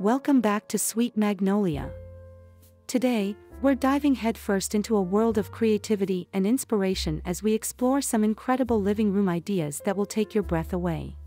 Welcome back to Sweet Magnoliaa. Today, we're diving headfirst into a world of creativity and inspiration as we explore some incredible living room ideas that will take your breath away.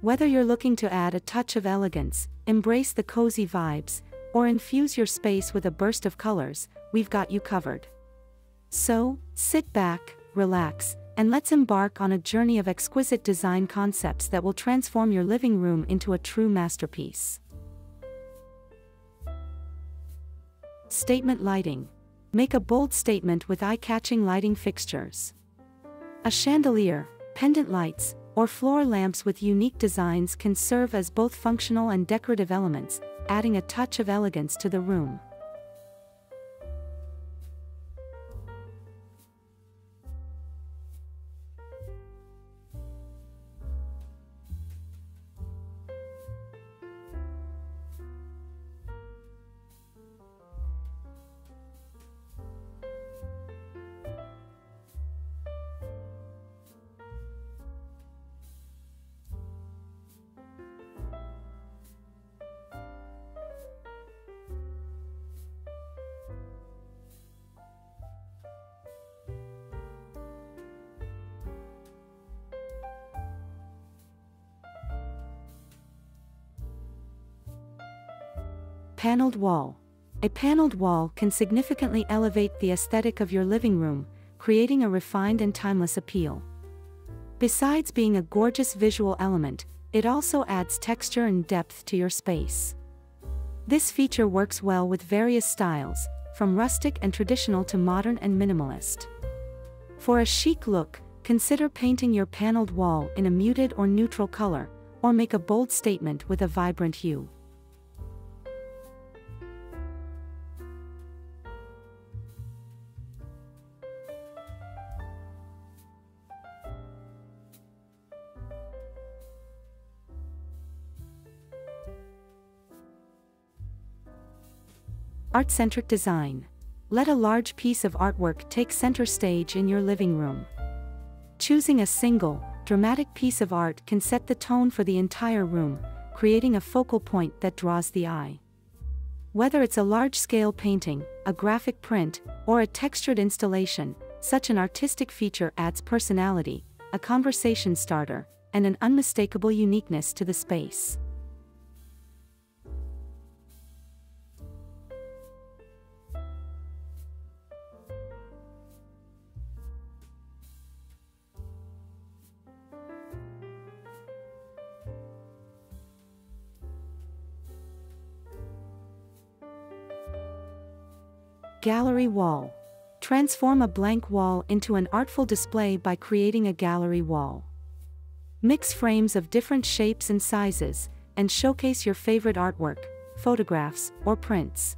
Whether you're looking to add a touch of elegance, embrace the cozy vibes, or infuse your space with a burst of colors, we've got you covered. So, sit back, relax, and let's embark on a journey of exquisite design concepts that will transform your living room into a true masterpiece. Statement lighting. Make a bold statement with eye-catching lighting fixtures. A chandelier, pendant lights, or floor lamps with unique designs can serve as both functional and decorative elements, adding a touch of elegance to the room. Paneled wall. A paneled wall can significantly elevate the aesthetic of your living room, creating a refined and timeless appeal. Besides being a gorgeous visual element, it also adds texture and depth to your space. This feature works well with various styles, from rustic and traditional to modern and minimalist. For a chic look, consider painting your paneled wall in a muted or neutral color, or make a bold statement with a vibrant hue. Art-centric design. Let a large piece of artwork take center stage in your living room. Choosing a single, dramatic piece of art can set the tone for the entire room, creating a focal point that draws the eye. Whether it's a large-scale painting, a graphic print, or a textured installation, such an artistic feature adds personality, a conversation starter, and an unmistakable uniqueness to the space. Gallery wall. Transform a blank wall into an artful display by creating a gallery wall. Mix frames of different shapes and sizes, and showcase your favorite artwork, photographs, or prints.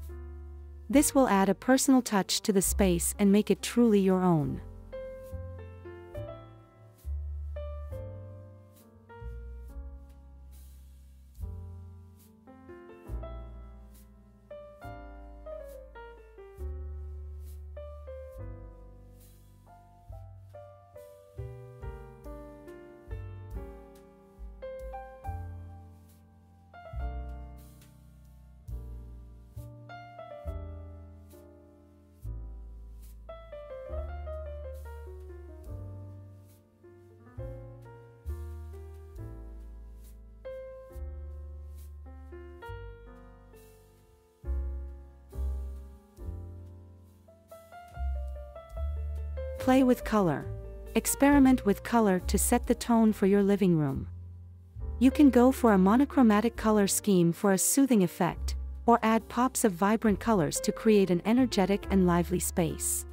This will add a personal touch to the space and make it truly your own. Play with color. Experiment with color to set the tone for your living room. You can go for a monochromatic color scheme for a soothing effect, or add pops of vibrant colors to create an energetic and lively space.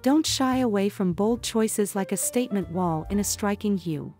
Don't shy away from bold choices like a statement wall in a striking hue.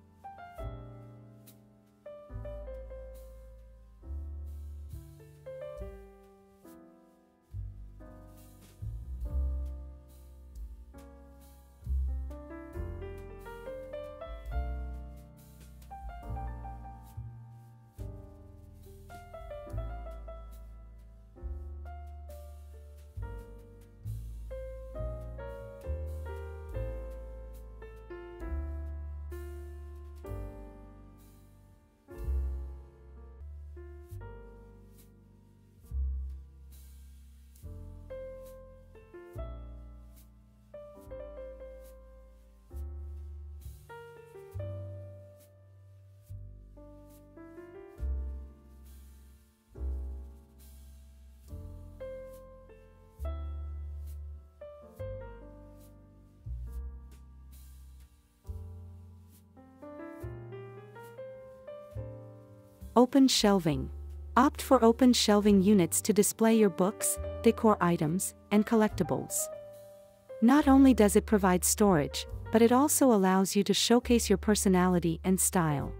Open shelving. Opt for open shelving units to display your books, decor items, and collectibles. Not only does it provide storage, but it also allows you to showcase your personality and style.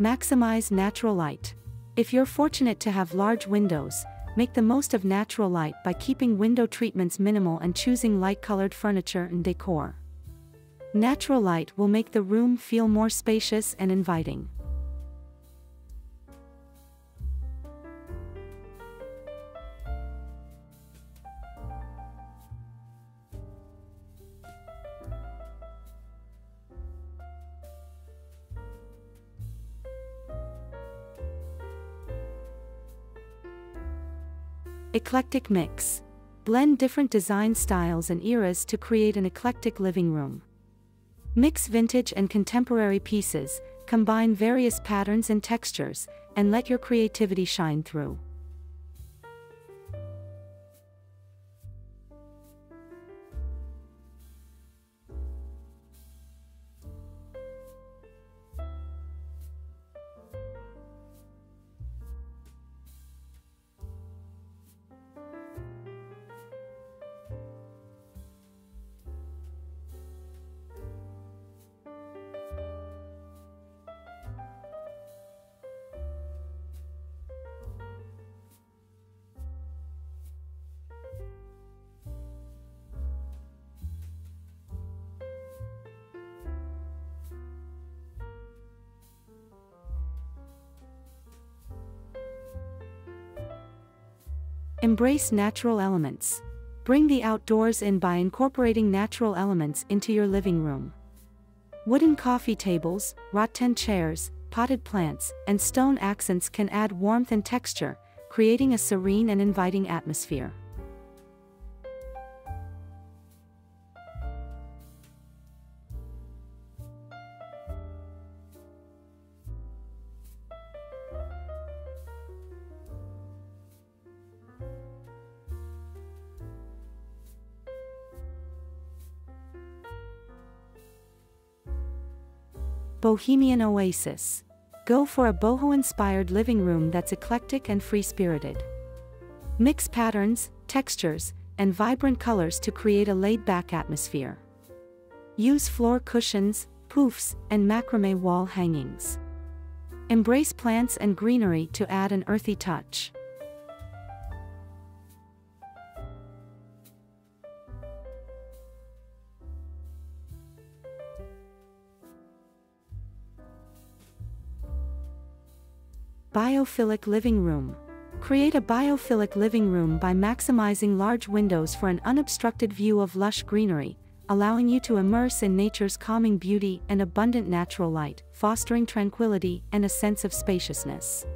Maximize natural light. If you're fortunate to have large windows, make the most of natural light by keeping window treatments minimal and choosing light-colored furniture and decor. Natural light will make the room feel more spacious and inviting. Eclectic Mix. Blend different design styles and eras to create an eclectic living room. Mix vintage and contemporary pieces, combine various patterns and textures, and let your creativity shine through. Embrace natural elements. Bring the outdoors in by incorporating natural elements into your living room. Wooden coffee tables, rattan chairs, potted plants, and stone accents can add warmth and texture, creating a serene and inviting atmosphere. Bohemian Oasis. Go for a boho-inspired living room that's eclectic and free-spirited. Mix patterns, textures, and vibrant colors to create a laid-back atmosphere. Use floor cushions, poofs, and macrame wall hangings. Embrace plants and greenery to add an earthy touch. Biophilic Living Room. Create a biophilic living room by maximizing large windows for an unobstructed view of lush greenery, allowing you to immerse in nature's calming beauty and abundant natural light, fostering tranquility and a sense of spaciousness.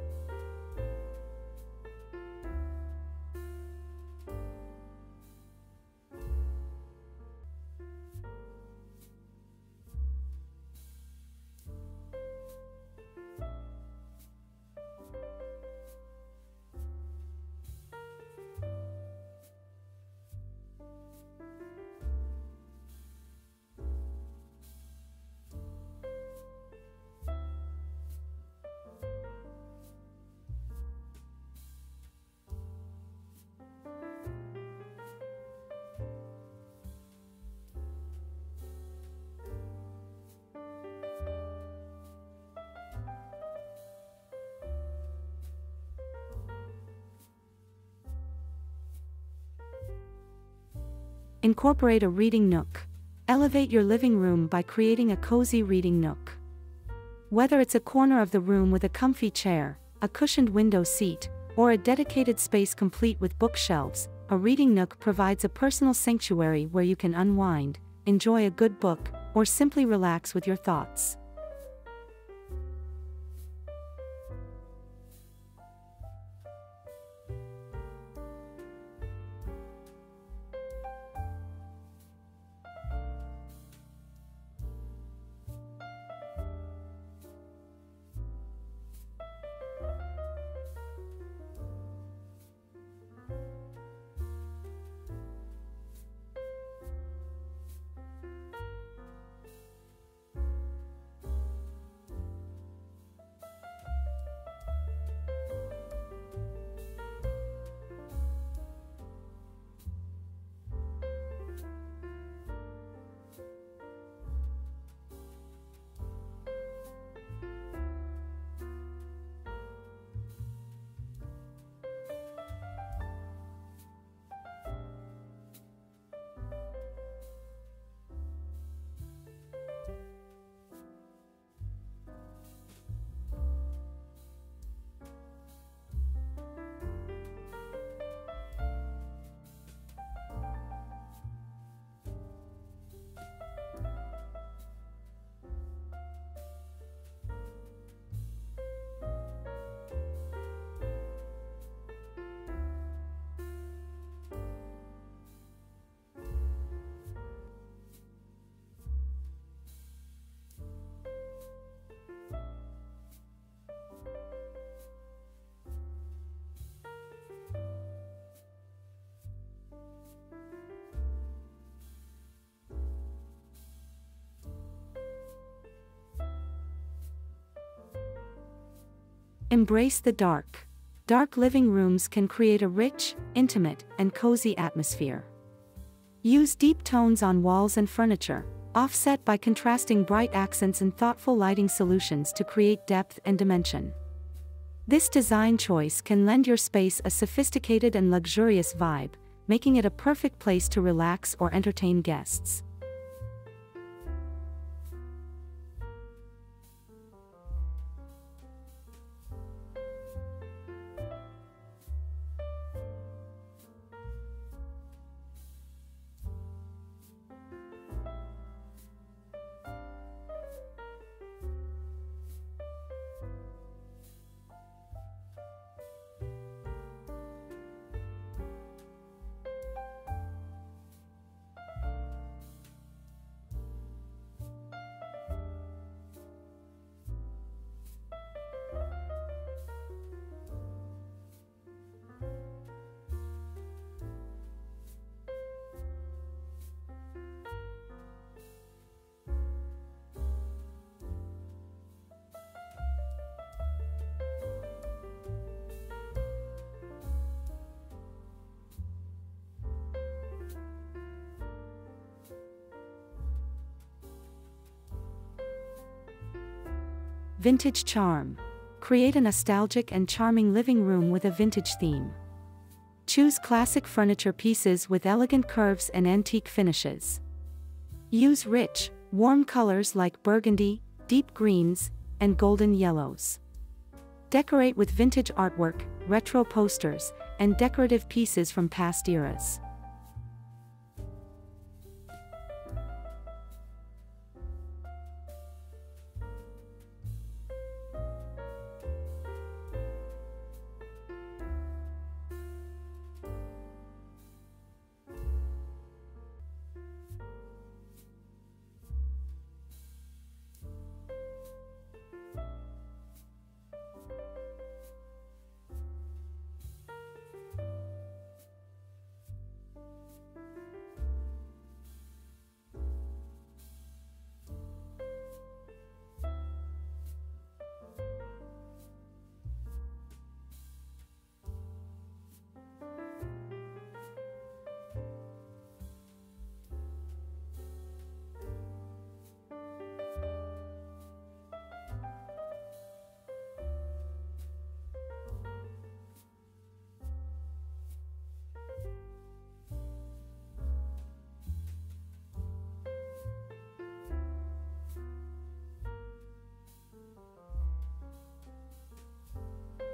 Incorporate a reading nook. Elevate your living room by creating a cozy reading nook. Whether it's a corner of the room with a comfy chair, a cushioned window seat, or a dedicated space complete with bookshelves, a reading nook provides a personal sanctuary where you can unwind, enjoy a good book, or simply relax with your thoughts. Embrace the dark. Dark living rooms can create a rich, intimate, and cozy atmosphere. Use deep tones on walls and furniture, offset by contrasting bright accents and thoughtful lighting solutions to create depth and dimension. This design choice can lend your space a sophisticated and luxurious vibe, making it a perfect place to relax or entertain guests. Vintage Charm. Create a nostalgic and charming living room with a vintage theme. Choose classic furniture pieces with elegant curves and antique finishes. Use rich, warm colors like burgundy, deep greens, and golden yellows. Decorate with vintage artwork, retro posters, and decorative pieces from past eras.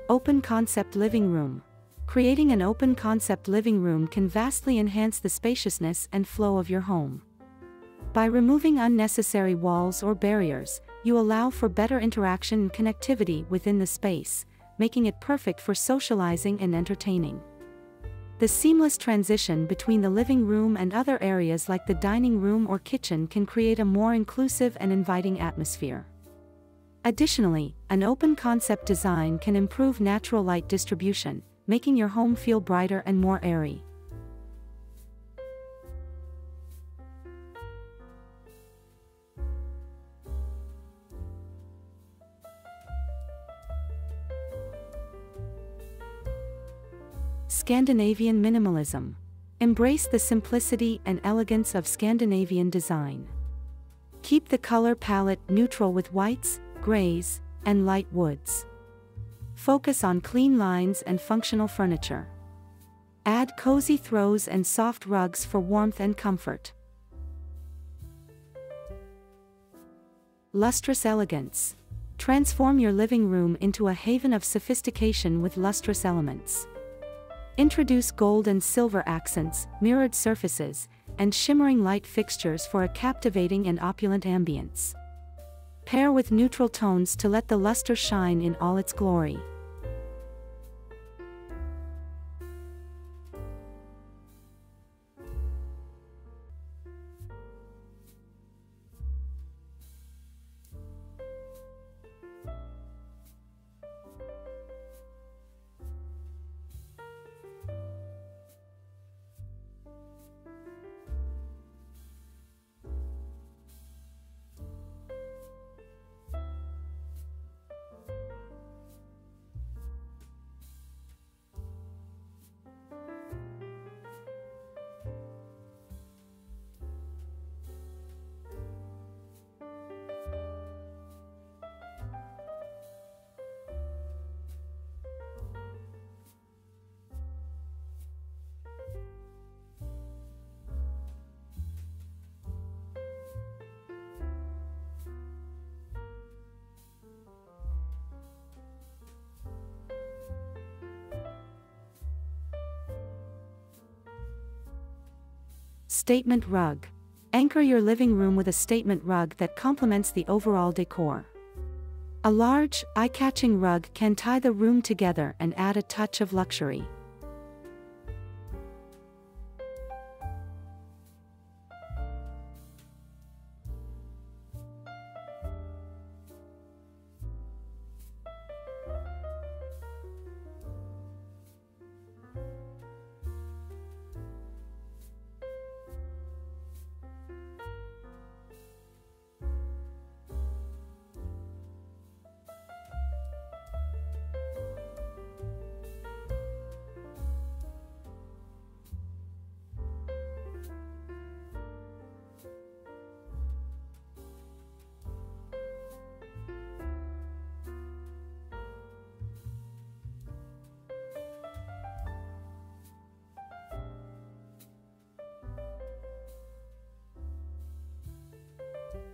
Open Concept Living Room. Creating an open concept living room can vastly enhance the spaciousness and flow of your home. By removing unnecessary walls or barriers, you allow for better interaction and connectivity within the space, making it perfect for socializing and entertaining. The seamless transition between the living room and other areas like the dining room or kitchen can create a more inclusive and inviting atmosphere. Additionally, an open concept design can improve natural light distribution, making your home feel brighter and more airy. Scandinavian Minimalism. Embrace the simplicity and elegance of Scandinavian design. Keep the color palette neutral with whites, grays, and light woods. Focus on clean lines and functional furniture. Add cozy throws and soft rugs for warmth and comfort. Lustrous Elegance. Transform your living room into a haven of sophistication with lustrous elements. Introduce gold and silver accents, mirrored surfaces, and shimmering light fixtures for a captivating and opulent ambience. Pair with neutral tones to let the luster shine in all its glory. Statement Rug. Anchor your living room with a statement rug that complements the overall decor. A large, eye-catching rug can tie the room together and add a touch of luxury.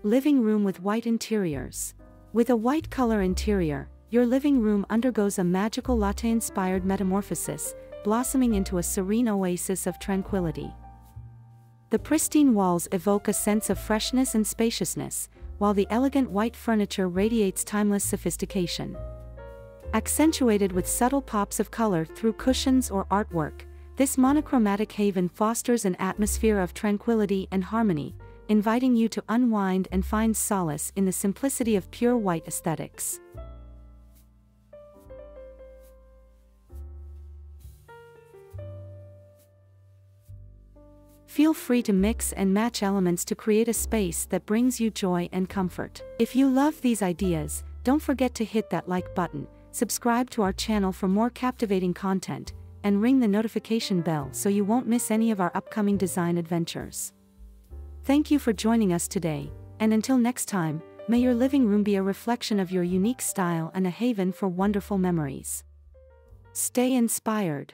Living room with white interiors. With a white color interior, your living room undergoes a magical latte-inspired metamorphosis, blossoming into a serene oasis of tranquility. The pristine walls evoke a sense of freshness and spaciousness, while the elegant white furniture radiates timeless sophistication. Accentuated with subtle pops of color through cushions or artwork, this monochromatic haven fosters an atmosphere of tranquility and harmony, inviting you to unwind and find solace in the simplicity of pure white aesthetics. Feel free to mix and match elements to create a space that brings you joy and comfort. If you love these ideas, don't forget to hit that like button, subscribe to our channel for more captivating content, and ring the notification bell so you won't miss any of our upcoming design adventures. Thank you for joining us today, and until next time, may your living room be a reflection of your unique style and a haven for wonderful memories. Stay inspired.